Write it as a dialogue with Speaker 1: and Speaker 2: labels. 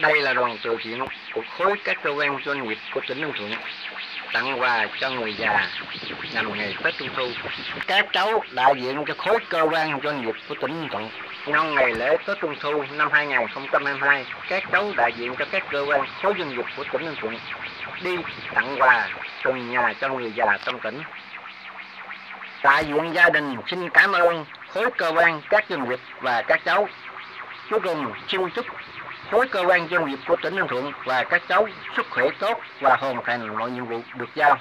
Speaker 1: Đây là đoàn từ thiện của khối các cơ quan doanh nghiệp của tỉnh Ninh Thuận tặng quà cho người già nhằm ngày Tết Trung Thu. Các cháu đại diện cho khối cơ quan doanh nghiệp của tỉnh Ninh Thuận nhân ngày lễ Tết Trung Thu năm 2022, các cháu đại diện cho các cơ quan khối doanh nghiệp của tỉnh Ninh Thuận đi tặng quà từng nhà cho người già trong tỉnh. Đại diện gia đình xin cảm ơn khối cơ quan các doanh nghiệp và các cháu. Cuối cùng xin chúc khối cơ quan doanh nghiệp của tỉnh Ninh Thuận và các cháu sức khỏe tốt và hoàn thành mọi nhiệm vụ được giao.